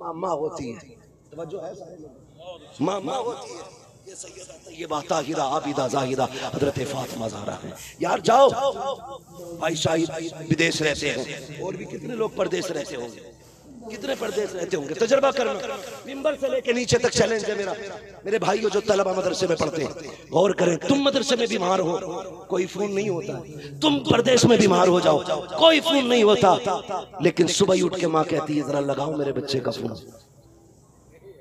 मामा होती है। तवज्जो है सारे लोगों? मामा होती है। ये सैयदा तैयबा ताहिरा आबिदा जाहिदा हज़रत फातिमा ज़हरा है। यार जाओ। भाई शाहिद विदेश रहते हैं। और भी कितने लोग परदेश रहते होंगे? कितने परदेश रहते होंगे? तजर्बा करना मिंबर से लेके नीचे तक चैलेंज है मेरा। मेरे भाइयों जो तलबा मदरसे में पढ़ते हैं, गौर करें, तुम मदरसे में बीमार हो, कोई फ़ोन नहीं होता। तुम परदेश में बीमार हो जाओ, कोई फ़ोन नहीं होता। लेकिन सुबह उठ के माँ कहती है, जरा लगाओ मेरे बच्चे का फ़ोन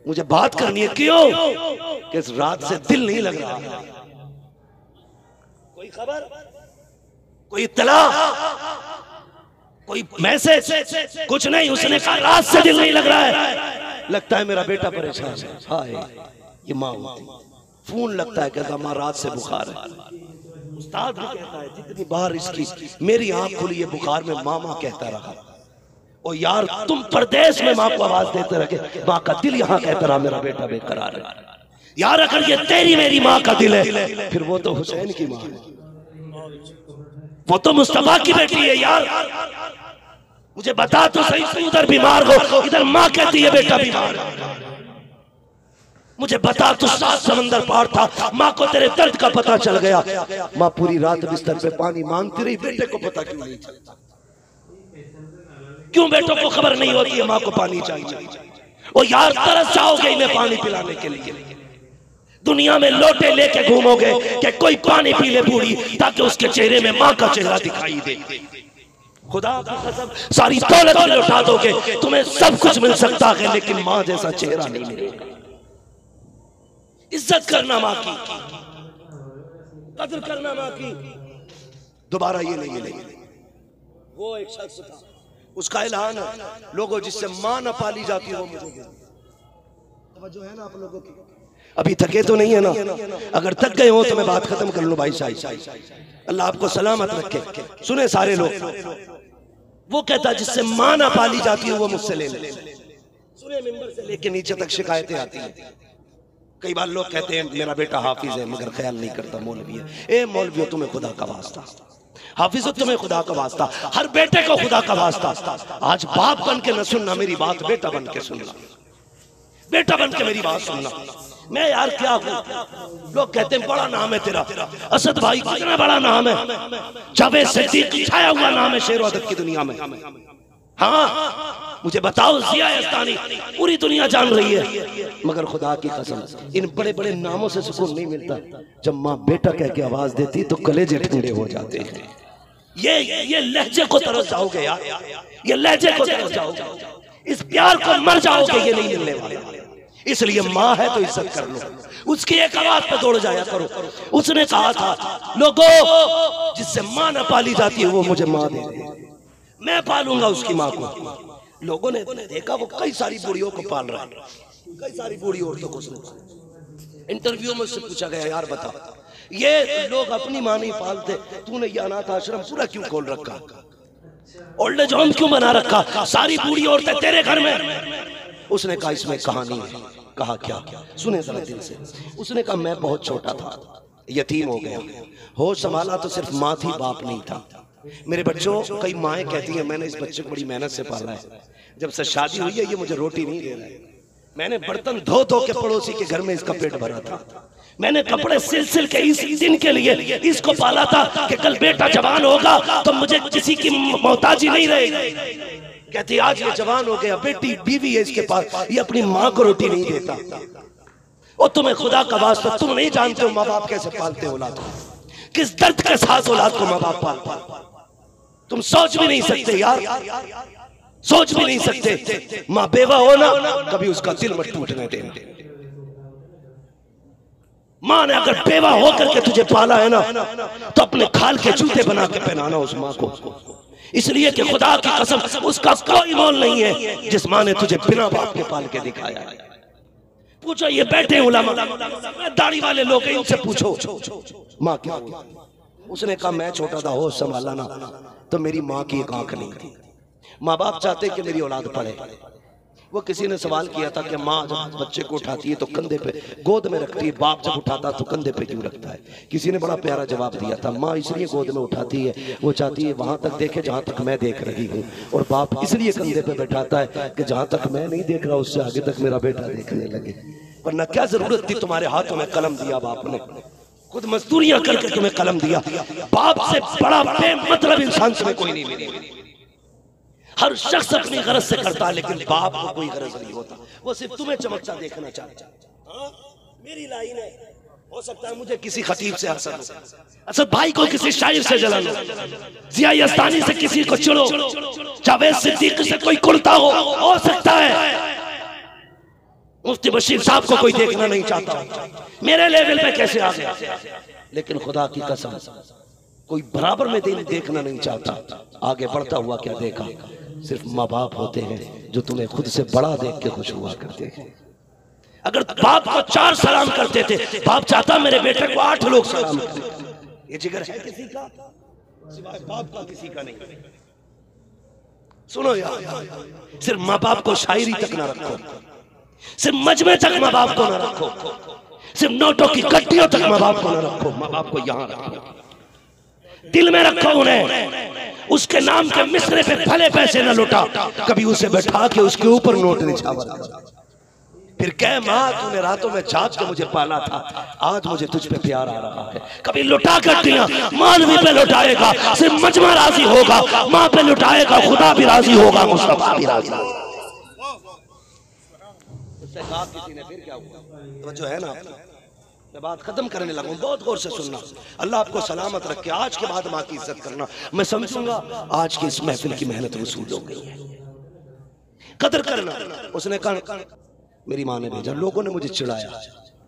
मुझे बात करनी है, क्यों? कि रात से दिल नहीं लग रहा कोई खबर? कोई इतला कोई मैसेज, कुछ नहीं, उसने कहा, रात से दिल नहीं लग रहा है। लगता है मेरा बेटा परेशान है। हाय, ये माँ फ़ोन लगता है, कहता माँ, रात से बुखार है। उस्ताद भी कहता है, जितनी बार इसकी, मेरी आँख खुली है, बुखार में मामा कहता रहा। और यार, तुम प्रदेश में माँ को आवाज़ देते रहे माँ का दिल यहाँ कहता रहा, मेरा बेटा बेकरार है। यार, अगर ये तेरी मेरी माँ का दिल है, फिर वो तो हुसैन की माँ है। वो तो मुस्तफ़ा की बेटी है यार। मुझे बता तो सही तू उधर बीमार हो। इधर माँ कहती है, बेटा, बीमार मुझे बता तू सात समंदर पार था। माँ को तेरे दर्द का पता चल गया। माँ पूरी रात बिस्तर पे पानी मांगती रही, बेटे को पता क्यों नहीं क्यों बेटों को खबर नहीं होती है, माँ को पानी चाहिए? वो यार, तरस जाओगे इन्हें पानी पिलाने के लिए। दुनिया में लोटे लेके घूमोगे कि कोई पानी पी ले बूढ़ी, ताकि उसके चेहरे में माँ का चेहरा दिखाई दे। खुदा की कसम, सारी दौलत भी लौटा दोगे, तुम्हें सब कुछ मिल सकता है, लेकिन माँ जैसा चेहरा नहीं मिलेगा। इज़्ज़त करना माँ की। कदर करना माँ की। दोबारा ये नहीं मिलेगी। वो एक शख्स था। उसका ऐलान है, लोगों जिससे माँ न पाली जाती हो मुझे। तवज्जो है ना आप लोगों की? अभी थके तो नहीं है ना? अगर थक गए हो तो मैं बात खत्म कर लूँ भाई साहब। अल्लाह आपको सलामत रखे। सुने सारे लोग। वो कहता जिससे माँ ना पाली जाती है वो मुझसे ले ले सुने मेंबर से लेके नीचे तक शिकायतें आती हैं। कई बार लोग कहते हैं मेरा बेटा हाफिज है मगर ख्याल नहीं करता मौलवी है। ए मौलवी तुम्हें खुदा का वास्ता। हाफिज तुम्हें खुदा का वास्ता। हर बेटे को खुदा का वास्ता। आज बाप बन के न सुनना मेरी बात बेटा बन के सुनना। बेटा बन के मेरी बात सुनना। मैं यार क्या हूँ? लोग कहते हैं, बड़ा नाम है तेरा। असद भाई, कितना बड़ा नाम है? जावेद सिद्दीक छाया हुआ नाम है शेर अदब की दुनिया में। हाँ मुझे बताओ, जिया पूरी दुनिया जान रही है। मगर खुदा की कसम, इन बड़े बड़े नामों से सुकून नहीं मिलता। जब माँ बेटा कह के आवाज़ देती तो कलेजे ठंडे हो जाते हैं। ये ये लहजे को तरस जाओगे यार। ये लहजे को तरस जाओगे। इस प्यार को मर जाओगे ये नहीं मिलने वाला। इसलिए माँ है तो इज़्ज़त कर लो। उसकी एक आवाज़ पे दौड़ जाया करो। उसने कहा था लोगों जिससे माँ न पाली जाती है वो मुझे माँ दे मैं पालूँगा उसकी माँ को। लोगों ने देखा वो कई सारी बूढ़ियों को पाल रहा है। कई सारी बूढ़ी औरतों को इंटरव्यू में उससे पूछा गया यार बता ये लोग अपनी माँ नहीं पालते। तूने ये अनाथ आश्रम पूरा क्यों खोल रखा? ओल्ड एज क्यों बना रखा? सारी बूढ़ी औरतें तेरे घर में। उसने कहा, इसमें कहानी है। कहा, क्या? सुने जरा दिल से। उसने कहा, मैं बहुत छोटा था। यतीम हो गया। होश संभाला तो सिर्फ़ माँ थी, बाप नहीं था। मेरे बच्चों, कई माएँ कहती हैं, मैंने इस बच्चे को बड़ी मेहनत से पाला है। जब से शादी हुई है, ये मुझे रोटी नहीं दे रहा है। मैंने बर्तन धो धो के पड़ोसी के घर में इसका पेट भरा था। मैंने कपड़े सिल सिल के इस दिन के लिए इसको पाला था कि कल बेटा जवान होगा तो मुझे किसी की मोहताजी नहीं रहेगी कहती आज ये जवान हो गया बेटी बीवी है इसके पास ये अपनी माँ को रोटी नहीं देता। और तुम्हें खुदा का वास्ता तुम नहीं जानते हो माँ बाप कैसे पालते औलाद को? किस दर्द के साथ औलाद को माँ बाप पालते तुम सोच भी नहीं सकते यार। सोच भी नहीं सकते। माँ बेवा हो ना कभी उसका दिल मत टूटने देना। माँ ने अगर बेवा होकर के तुझे पाला है ना तो अपने खाल के जूते बना के पहनाना उस माँ को। इसलिए कि खुदा की कसम उसका कोई मोल नहीं है जिस माँ ने तुझे बिना बाप के पाल के दिखाया। है पूछो ये बैठे उलामा। दाढ़ी वाले लोग इनसे पूछो। माँ क्या उसने कहा मैं छोटा था हो संभाला ना तो मेरी माँ की एक आँख नहीं थी। माँ बाप चाहते कि मेरी औलाद पढ़े। वो किसी ने सवाल किया था कि माँ जब बच्चे को उठाती है तो कंधे पे गोद में रखती है, बाप जब उठाता तो कंधे पे क्यों रखता है? किसी ने बड़ा प्यारा जवाब दिया था, माँ इसलिए गोद में उठाती है, वो चाहती है वहाँ तक देखे जहाँ तक मैं देख रही हूँ। और बाप इसलिए कंधे पे बैठाता है कि जहाँ तक मैं नहीं देख रहा, उससे आगे तक मेरा बेटा देखने लगे। वरना क्या ज़रूरत थी तुम्हारे हाथों में कलम दिया बाप ने? खुद मजदूरियाँ करके तुम्हें कलम दिया। बाप से बड़ा मतलब इंसान से कोई नहीं मिली। हर शख्स अपनी गरज से करता है, लेकिन बाप को कोई गरज नहीं होता। वो सिर्फ़ तुम्हें चमकता देखना चाहता हाँ? मेरी लाइन है। हो सकता है मुझे किसी खतीब से असर असद भाई को किसी शायर से जलन जिया यस्तानी से किसी को चिड़ो जावेद सिद्दीक से कोई कुड़ता हो हो सकता है। मुफ्ती बशीर साहब को कोई देखना नहीं चाहता। मेरे लेवल पे कैसे आ गया? लेकिन खुदा की कसम, कोई बराबर में देखना नहीं चाहता। आगे बढ़ता हुआ क्या देखा? सिर्फ़ माँ बाप होते हैं, जो तुम्हें खुद से बड़ा देख के खुश हुआ करते हैं। अगर बाप को चार सलाम करते थे, बाप चाहता मेरे बेटे को आठ लोग सलाम करते। ये जिगर है किसी का? सिवाय बाप का किसी का नहीं। सुनो यार, सिर्फ़ माँ बाप को शायरी तक ना रखो। सिर्फ़ मजमे तक माँ बाप को ना रखो। सिर्फ़ नोटों की कट्टियों तक माँ बाप को ना रखो। माँ बाप को यहाँ रखो। दिल में रखो उन्हें। उसके नाम के मिसरे पे भले पैसे न लुटा। कभी उसे बैठा के उसके ऊपर नोट निछावा फिर कह, माँ, तूने रातों में जाग के मुझे पाला था, आज मुझे तुझ पे प्यार आ रहा है। कभी लुटा कर दिया, मानवी पे लुटाएगा, सिर्फ़ मजमा राज़ी होगा, माँ पे लुटाएगा, खुदा भी राज़ी होगा, मुस्तफ़ा भी राज़ी होगा। किसी ने, फिर क्या हुआ? तो जो है ना मैं बात खत्म करने लगा, बहुत गौर से सुनना। अल्लाह आपको सलामत रखे, आज के बाद माँ की इज़्ज़त करना। मैं समझूँगा, आज की इस महफिल की मेहनत वसूल हो गई है। कदर करना, उसने कहा, मेरी माँ ने भेजा, लोगों ने मुझे चिढ़ाया।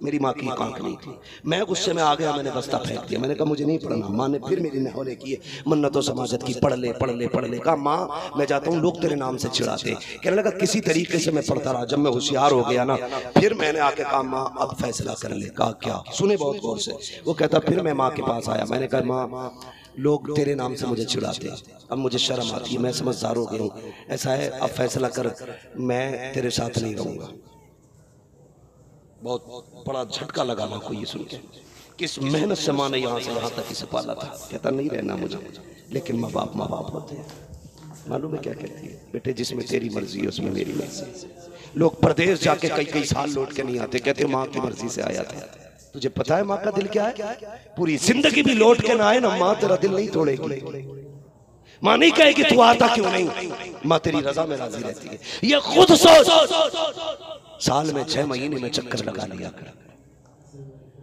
मेरी माँ की आँख नहीं थी। मैं गुस्से में आ गया मैंने बस्ता फेंक दिया। मैंने कहा, मुझे नहीं पढ़ना। माँ ने फिर मेरी नहौले किए। मन्नतों समाजत की, पढ़ ले पढ़ ले पढ़ ले। कहा, माँ, मैं जाता हूँ, लोग तेरे नाम से चिढ़ाते कहने लगा, किसी तरीके से मैं पढ़ता रहा। जब मैं होशियार हो गया ना, फिर मैंने आके कहा, माँ, अब फैसला कर ले। कहा, क्या? सुने बहुत गौर से। वो कहता, फिर मैं माँ के पास आया। मैंने कहा, माँ, लोग तेरे नाम से मुझे चिढ़ाते अब मुझे शर्म आती है। मैं समझदार हो गया हूँ। ऐसा है, अब फैसला कर, मैं तेरे साथ नहीं रहूँगा। बहुत बड़ा झटका लगा माँ को ये सुन के किस मेहनत से माँ ने यहाँ से यहाँ तक इसे पाला था। कहता, नहीं रहना मुझे, लेकिन माँ बाप माँ बाप होते हैं। मालूम है क्या कहती है? बेटे, जिसमें तेरी मर्ज़ी है, उसमें मेरी मर्ज़ी लोग प्रदेश जाके कई कई साल लौट के नहीं आते। कहते, माँ की मर्ज़ी से आया था। तुझे पता है माँ का दिल क्या है? पूरी ज़िंदगी भी लौट के ना आए ना माँ तेरा दिल नहीं तोड़ेगी। माँ नहीं कहेगी, तू आता क्यों नहीं? माँ तेरी रजा में राज़ी रहती है। ये खुद सोच। साल में छह महीने में चक्कर लगा लिया कर।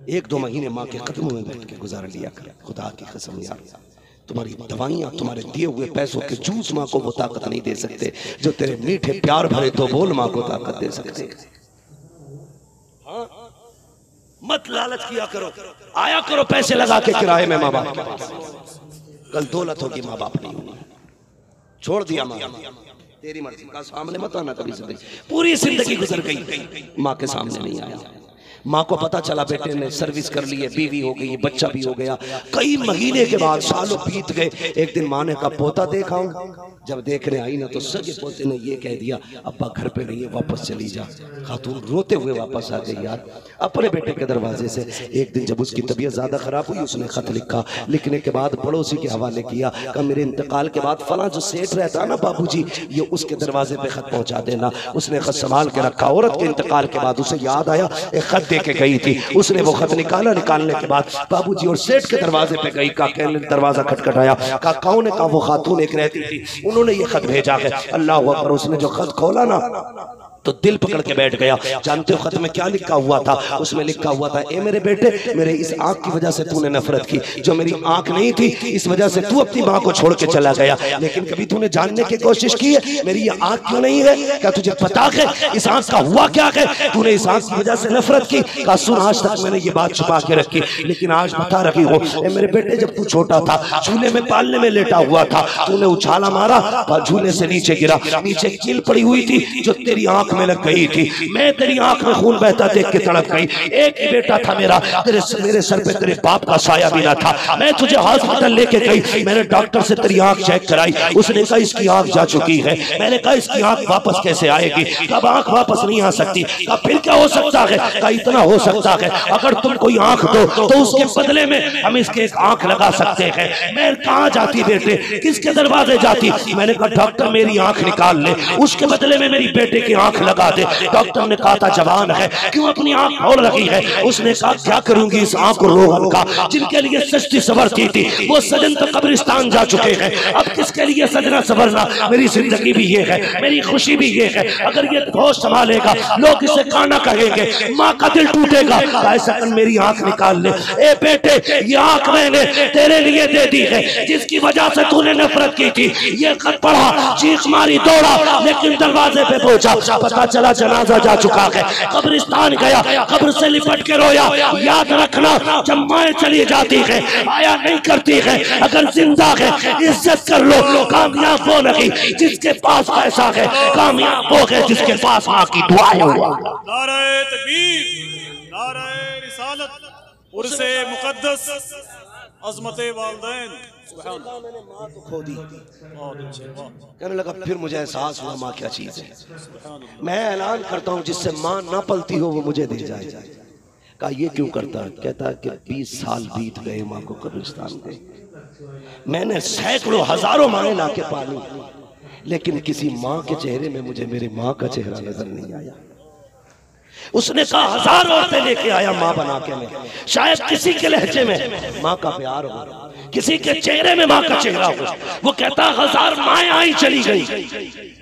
एक दो महीने माँ के कदमों में बैठ के गुजार लिया कर। खुदा की कसम यार, तुम्हारी दवाइयाँ, तुम्हारे दिए हुए पैसों के जूस माँ को वो ताकत नहीं दे सकते, जो तेरे मीठे प्यार भरे तो बोल माँ को ताकत दे सकते। हाँ? मत लालच किया करो। आया करो पैसे लगा के किराए में माँ बाप कल दौलत होगी, माँ बाप नहीं होगी। छोड़ दिया माँ। तेरी मर्ज़ी का सामने मत आना कभी पूरी ज़िंदगी गुजर गई, माँ के सामने नहीं आया। माँ को पता चला, बेटे ने सर्विस कर ली है, बीवी हो गई, बच्चा भी हो गया। कई महीने के बाद सालों बीत गए, एक दिन माँ ने का पोता, देखा जब देखने आई ना तो सगे पोते ने ये कह दिया, अब्बा, घर पे नहीं है, वापस चली जा। खातून रोते हुए वापस आ गई यार, अपने बेटे के दरवाजे से। एक दिन जब उसकी तबीयत ज़्यादा खराब हुई, उसने खत लिखा। लिखने के बाद पड़ोसी के हवाले किया का मेरे इंतकाल के बाद फला जो सेठ रहता ना बाबू ये उसके दरवाजे पे खत पहुँचा देना। उसने खत संभाल के रखा, औरत के इंतकाल के बाद उसे याद आया एक खत दे के गई थी। उसने वो खत निकाला, निकालने के बाद बाबू और सेठ के दरवाजे पे गई, का कहने दरवाज़ा खटखटाया। काकाओं ने कहा वो खातून एक रहती थी। उन्होंने ये खत भेजा है। अल्लाह अकबर, उसने जो खत खोला ना तो दिल पकड़ के बैठ गया। जानते हो खत में क्या लिखा हुआ था? उसमें लिखा हुआ था, ए मेरे बेटे, मेरे इस आँख की वजह से तूने नफरत की। जो मेरी आँख नहीं थी, इस वजह से तू अपनी माँ को छोड़ के चला गया। लेकिन कभी तूने जानने की कोशिश की है, मेरी ये आँख क्यों नहीं है? क्या तुझे पता है, इस आँख का हुआ क्या है? तूने इस आँख की वजह से नफरत की? का सुन, आज तक मैंने ये बात छुपा के रखी, लेकिन आज बता रही हो मेरे बेटे, जब तू छोटा था, झूले में पालने में लेटा हुआ था, तूने उछाला मारा झूले से नीचे गिरा। नीचे कील पड़ी हुई थी, जो तेरी आँख में लग गई थी मैं तेरी आँख में खून बहता देख के तड़प गई। एक ही बेटा था मेरा, तेरे मेरे सर पे तेरे बाप का साया भी ना था। मैं तुझे हॉस्पिटल लेके गई, मैंने डॉक्टर से तेरी आँख चेक कराई। उसने कहा, इसकी आँख जा चुकी है। मैंने कहा, इसकी आँख वापस कैसे आएगी? कब आँख वापस नहीं आ सकती? कब फिर क्या हो सकता है? कहा, इतना हो सकता है। अगर तुम कोई आँख दो तो उसके बदले में हम इसके एक आँख लगा सकते हैं। मैं कहा जाती बेटे? किसके दरवाजे जाती? मैंने कहा, डॉक्टर मेरी आँख निकाल ले। उसके बदले में मेरी बेटे की आँख लगा दे। डॉक्टर ने कहा था जवान है, क्यों अपनी आँख खोल रही है? उसने कहा, क्या करूँगी इस आँख रोहन का, जिनके लिए सस्ती सवरती थी? वो सजन तो कब्रिस्तान जा चुके हैं। अब किसके लिए सजना सवरना? मेरी ज़िंदगी भी ये है, मेरी खुशी भी ये है। अगर ये होश संभालेगा, लोग इसे काना कहेंगे, माँ का दिल टूटेगा। ऐसा मेरी आँख निकाल ले। ए बेटे, ये आँख मैंने तेरे लिए दे दी है, जिसकी वजह से तूने नफरत की थी। ये खत पढ़ा, चीख मारी, दौड़ा, लेकिन दरवाजे पे पहुँचा। पता चला जनाजा जा चुका है। कब्रिस्तान गया, कब्र से लिपट के रोया। याद रखना, जब माए चली जाती है आया नहीं करती है। अगर ज़िंदा है, इज़्ज़त कर लो। कामयाब वो नहीं, जिसके पास पैसा है, कामयाब हो गए, जिसके पास माँ की नाराए तकबीर नाराए रिसालत मुकद्दस। अजमत वालदैन। कहने लगा फिर मुझे एहसास हुआ माँ क्या चीज़ है? मैं ऐलान करता हूँ जिससे माँ ना पलती हो वो मुझे दे जाए। कहा ये क्यों करता है? कहता है कि बीस साल बीत गए माँ को कब्रिस्तान गए मैंने सैकड़ों हज़ारों माए ला के पाली लेकिन किसी माँ के चेहरे में मुझे मेरी माँ का चेहरा नज़र नहीं आया। उसने कहा, हज़ार औरतें लेके आया माँ बना के मैं। शायद किसी के लहजे में माँ का प्यार हो। किसी के चेहरे में माँ का चेहरा हो। वो कहता, हज़ार माए आई चली गई।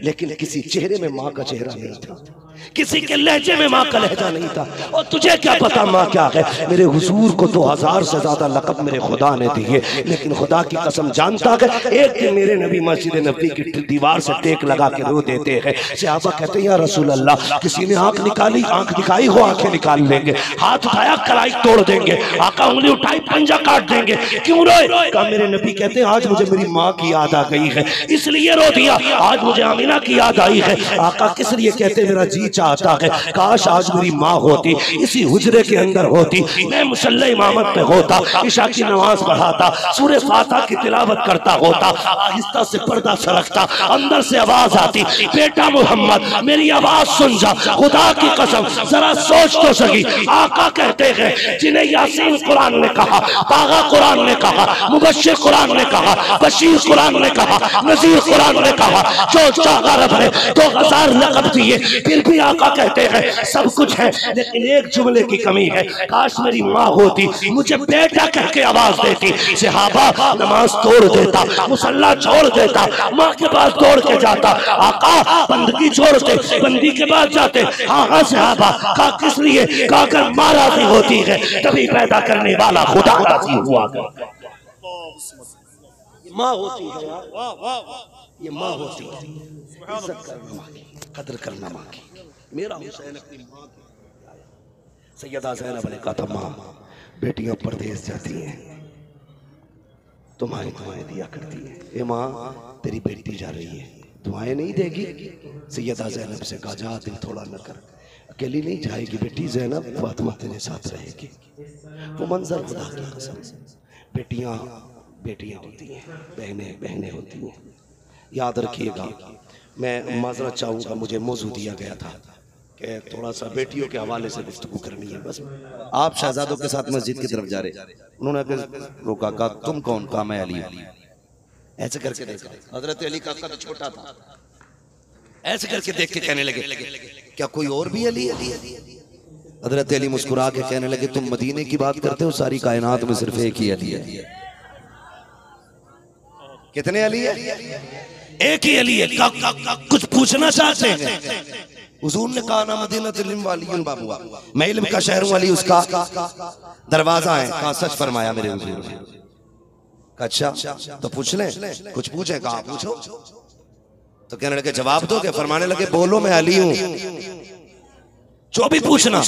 लेकिन किसी चेहरे में माँ का चेहरा नहीं था। किसी के लहजे में माँ का लहजा नहीं था। और तुझे क्या पता माँ क्या है? मेरे हुजूर को तो हज़ार से ज़्यादा लकब मेरे खुदा ने दिए। लेकिन खुदा की कसम जानता है, एक दिन मेरे नबी मस्जिद नबी की दीवार से टेक लगा के रो देते हैं। सहाबा कहते हैं रसूल अल्लाह किसी ने आँख निकाली? आँख दिखाई हो, आँखें निकाल लेंगे। हाथ उठाया, कलाई तोड़ देंगे। आका उंगली उठाई, पंजा काट देंगे। क्यों रोए? कहा मेरे नबी कहते हैं, आज मुझे मेरी माँ की याद आ गई है। इसलिए रो दिया, आज मुझे आमीना की याद आई है। आका किस लिए कहते मेरा जी चाहता है, काश आज मेरी माँ होती, इसी हुजरे के अंदर होती, मैं मुसल्ला इमामत पे होता ईशा की नमाज़ पढ़ाता सूर्य फाता की तिलावत करता होता, आहिस्ता से पर्दा सरकता, अंदर से आवाज़ आती, बेटा मोहम्मद, मेरी आवाज़ सुन जा, खुदा की कसम, जरा सोच तो सही आका कहते हैं, जिन्हें यासीन कुरान ने कहा पागा कुरान ने कहा मुबशिर कुरान ने कहा, बशीर कुरान ने कहा, नजीर कुरान ने कहा, जो चागा रब ने दो हज़ार लकब दिए, फिर भी आका कहते हैं, सब कुछ है, लेकिन एक जुमले की कमी है। काश मेरी माँ होती, मुझे बेटा कह के आवाज़ देती, सहाबा नमाज़ तोड़ देता, मुसल्ला छोड़ देता, माँ के पास दौड़ के जाता, आका बंदगी छोड़ते बंदी के पास जाते हाँ हाँ सहाबा, का किस लिए, का अगर माँ राज़ी होती है, तभी पैदा करने वाला खुदा हुआ माँ होती है ये माँ होती है। इज़्ज़त करना माँ की, कदर करना माँ की। मेरा हुसैन अपनी माँ की सैयदा जैनब ने कहा था माँ बेटियाँ परदेश जाती हैं। तुम्हारी दुआएँ दिया करती हैं। ए माँ तेरी बेटी जा रही है। दुआएँ नहीं देगी। सैयदा जैनब से कहा जा दिल थोड़ा न कर। अकेली नहीं जाएगी बेटी जैनब फातिमा तेरे साथ रहेगी। वो मंजर खुदा की कसम बेटियाँ बेटियाँ होती हैं। बहनें बहनें होती हैं। याद रखिएगा। मैं माजरत चाहूँगा मुझे मौजू दिया गया था कि थोड़ा सा बेटियों के हवाले से गुफ्तु करनी है। बस आप शहजादों के साथ मस्जिद की तरफ़ जा रहे उन्होंने आके रोका कहा, तुम कौन? कहा, मैं अली। ऐसे करके देखा। हज़रत अली का कद छोटा था। ऐसे करके देख के कहने लगे, क्या कोई और भी अली अली हज़रत अली मुस्कुरा के कहने लगे, तुम मदीने की बात करते हो, सारी कायनात में सिर्फ़ एक ही अली है। कितने अली है? एक ही अली है कुछ पूछना चाहते हैं? हुजूर ने कहा, ना मदीना बाबुआ मैं इल्म का शहर वाली उसका दरवाज़ा है, कहा, सच फरमाया मेरे हुजूर ने। अच्छा तो पूछ ले, कुछ पूछे, कहा, पूछो। तो कहने लगे, जवाब दो के फरमाने लगे, बोलो, मैं अली हूँ। जो भी पूछना,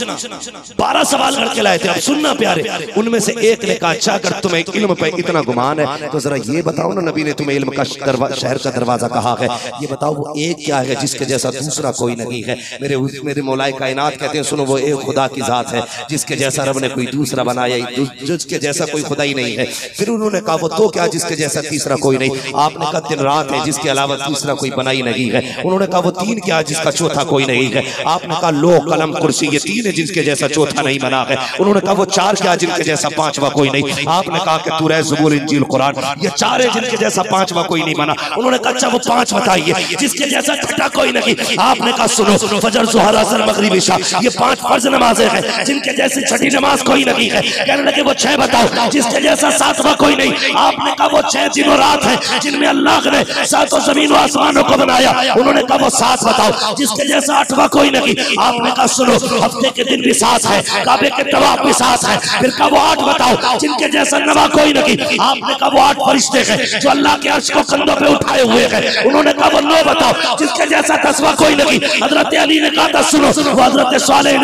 बारह सवाल करके लाए थे, अब सुनना प्यारे, उनमें से एक ने कहा अच्छा अगर तुम्हें इल्म पे इतना गुमान है तो जरा ये बताओ ना, नबी ने तुम्हें इल्म का शहर का दरवाज़ा कहा है, ये बताओ, वो एक क्या है जिसके जैसा दूसरा कोई नहीं है? मेरे मेरे मौलाए कायनात कहते हैं, सुनो, वो एक खुदा की जात है, जिसके जैसा रब ने कोई दूसरा बनाया जिसके जैसा कोई खुदा ही नहीं है। फिर उन्होंने कहा, वो तो क्या जिसके जैसा तीसरा कोई नहीं? आपने कहा, दिन रात है, जिसके अलावा तीसरा कोई बनाई नहीं है। उन्होंने कहा, वो तीन क्या जिसका चौथा कोई नहीं है? आपने कहा लो कलम कुर्सी ये तीन है जिनके जैसा चौथा नहीं बना है। उन्होंने कहा वो चार क्या जिनके जैसा पांचवा कोई नहीं? आपने कहा कि तू जबूर इंजील कुरान। ये चार है जिनके जैसा पांचवा कोई नहीं बना। उन्होंने कहा अच्छा वो पाँच बताइए जिसके जैसा छठा कोई नहीं। आपने कहा सुनो फजर सुहारा सर मगरिब इशा ये पाँच फ़र्ज़ नमाजें हैं जिनके जैसे छठी नमाज़ कोई नहीं है। कहने लगे वो छह बताओ जिसके जैसा सातवा कोई नहीं। आपने कहा वो छह दिनों रात है जिनमें अल्लाह ने सातों ज़मीन आसमानों को बनाया। उन्होंने कहा वो सात बताओ जिसके जैसा आठवा कोई नहीं आपने कहा सुनो हफ़्ते के दिन भी सास है काबे के तवाफ भी सास है। फिर वो आठ बताओ जिनके जैसा नवा कोई नहीं। आपने वो आठ फरिश्ते हैं, जो अल्लाह के अर्श को कंधों पे उठाए हुए हैं। उन्होंने वो नौ बताओ जिसके जैसा दसवा कोई नहीं। हज़रत अली ने कहा था, सुनो, वो हज़रत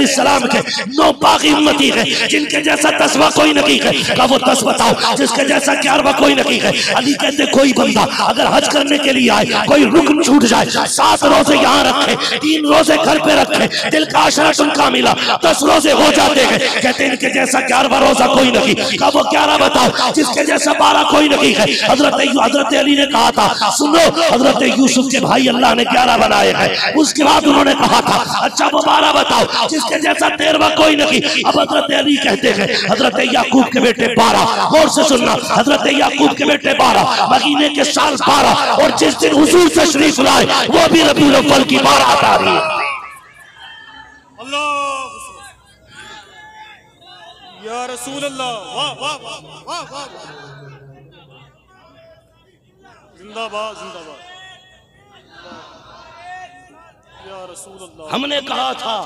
सलाम के नौ बागी उम्मती है, जिनके जैसा दसवा कोई नहीं है। कहा वो दस बताओ जिसके जैसा ग्यारहवा कोई नहीं है। अली कहते, कोई बंदा अगर हज करने के लिए आए, कोई रुकन छूट जाए, सात रोज़े यहाँ रखे, तीन रोज़े घर पे रखे, दिल का आशरा उनका मिला दस रोज़े हो जाते हैं। कहते इनके जैसा ग्यारहवा रोजा कोई नहीं। कब वो ग्यारह बताओ, जिसके जैसा बारह कोई नहीं है। हज़रत हज़रत अली ने कहा था, सुनो, हज़रत यूसुफ के भाई अल्लाह ने ग्यारह बनाए हैं। उसके बाद उन्होंने कहा था अच्छा वो बारह बताओ, जिसके जैसा तेरहवा कोई नहीं। अब हज़रत अली कहते हैं, हज़रत याकूब के बेटे बारह, गौर से सुनना, हज़रत याकूब के बेटे बारह महीने के साल बारह, और जिस दिन हुजूर से शरीफ लाए, वो भी रबी की बारह तारीख। या रसूल अल्लाह वाह वाह वाह वाह वाह। जिंदाबाद जिंदाबाद। या रसूल अल्लाह हमने कहा था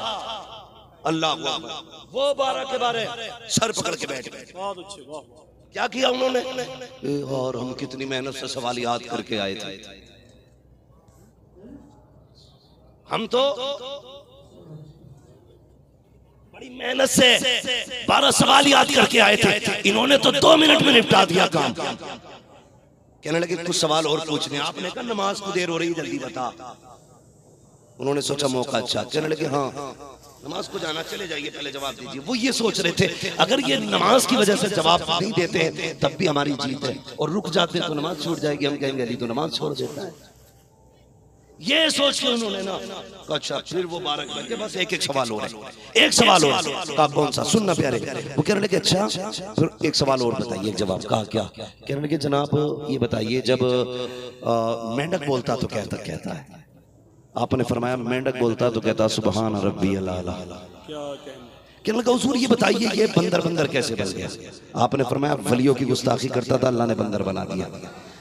अल्लाह वो बारह के बारे सर पकड़ के बैठ गए। बहुत अच्छे वाह क्या किया उन्होंने? और हम कितनी मेहनत से सवाल याद करके आए थे। हम तो बड़ी मेहनत से बारह सवाल याद करके आए थे। इन्होंने तो दो मिनट में निपटा दिया काम। कहने लगे, कुछ सवाल और पूछने आपने कहा, नमाज़ को देर हो रही जल्दी बता। उन्होंने सोचा, मौका अच्छा। कहने लगे हाँ नमाज़ को जाना, चले जाइए, पहले जवाब दीजिए। वो ये सोच रहे थे, अगर ये नमाज़ की वजह से जवाब नहीं देते हैं, तब भी हमारी जीत है। और रुक जाते हैं तो नमाज़ छूट जाएगी। हम कहेंगे, अली तो नमाज़ छोड़ देता है। ये सोच के उन्होंने ना। अच्छा फिर वो बारह के बस एक एक सवाल हो रहा है। एक सवाल और कहा कौन सा? सुनना प्यारे। वो कहने लगे अच्छा फिर एक सवाल और बताइए जवाब। कहा क्या? कहने लगे जनाब ये बताइए जब मेंढक बोलता तो कहता कहता है। आपने फरमाया मेंढक बोलता तो कहता सुबहान रब्बी अल्लाह। कहने? लगा हजूर ये बताइए ये बंदर बंदर कैसे बन गया? आपने फरमाया वलियों की गुस्ताखी करता था अल्लाह ने बंदर बना दिया।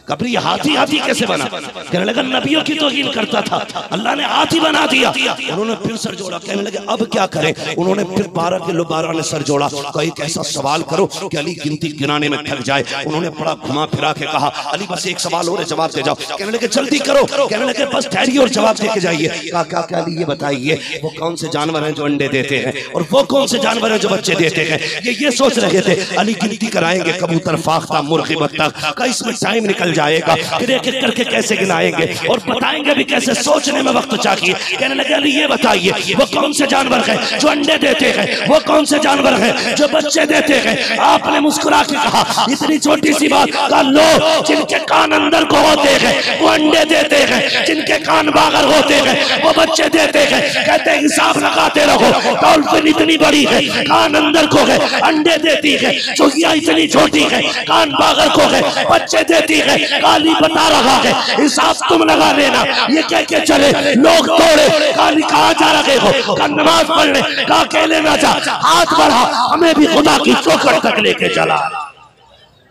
कभी ये हाथी हाथी कैसे बना? कहने लगा नबियों की तो करता था। अल्लाह ने हाथी बना दिया। उन्होंने फिर सर जोड़ा। कहने लगे अब क्या करें? उन्होंने फिर बारह किलो बारह ने सर जोड़ा। एक ऐसा सवाल करो कि अली गिनती गिनाने में थक जाए। उन्होंने बड़ा घुमा फिरा के कहा अली बस एक सवाल और जवाब दे जाओ। कहने लगे जल्दी करो। कहने लगे बस ठहरिए और जवाब दे के जाइए। कहा क्या क्या अली ये बताइए वो कौन से जानवर हैं जो अंडे देते हैं? और वो कौन से जानवर हैं जो बच्चे देते हैं? ये ये सोच रहे थे। अली गिनती कराएँगे कबूतर फाख्ता मुर्गी बत्तख। का इसमें टाइम निकल जाएगा। फिर एक एक करके कैसे गिनाएँगे? और बताएँगे भी कैसे? सोचने में वक्त चाहिए कहने लगे अली ये बताइए वो कौन से जानवर है जो अंडे देते हैं? वो कौन से जानवर है जो बच्चे देते हैं? आपने मुस्कुरा के कहा इतनी छोटी सी बात का लो जिनके कान अंदर को होते हैं वो अंडे देते हैं। जिनके कान बागर होते हैं वो बच्चे देते हैं। कहते हैं हिसाब लगाते रहो। डॉल्फिन इतनी बड़ी है कान अंदर को है अंडे देती है। चुहिया इतनी छोटी है कान बागर को है बच्चे देती है। काली बता रहा है हिसाब तुम लगा लेना। ये कह के चले लोग दौड़े काली कहा जा रहे हो? का नमाज़ पढ़ने का अकेले ना जा हाथ बढ़ा हमें भी खुदा की चौकट तक लेके चला।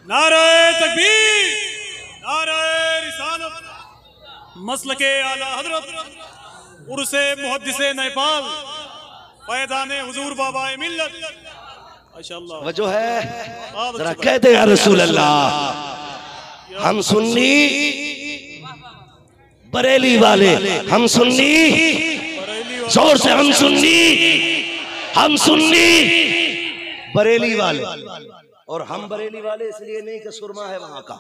नारे तकबीर रिसालत मसल के आला हज़रत उर्से मुहद्दिसे नेपाल पैदान हुजूर बाबा मिल्लत। माशाल्लाह। वजह है। जरा कहते हैं रसूल अल्लाह हम सुन्नी बरेली वाले, हम सुन्नी ज़ोर से हम सुन्नी हम सुन्नी बरेली वाले। और हम बरेली वाले इसलिए नहीं कि सुरमा है वहाँ का।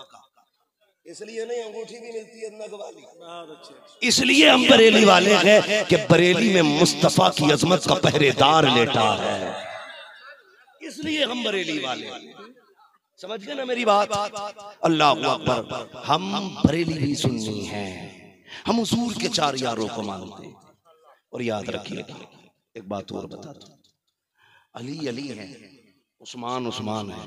इसलिए नहीं, अंगूठी भी मिलती है नग वाली। इसलिए हम बरेली वाले हैं कि बरेली में मुस्तफ़ा की अजमत का पहरेदार लेटा है। इसलिए हम बरेली वाले। समझ गए ना मेरी बात? अल्लाह अकबर, हम बरेली भी सुननी है। हम हजूर के चार यारों को मानते और याद रखिए एक बात और बता दो। अली अली है, उस्मान उस्मान है।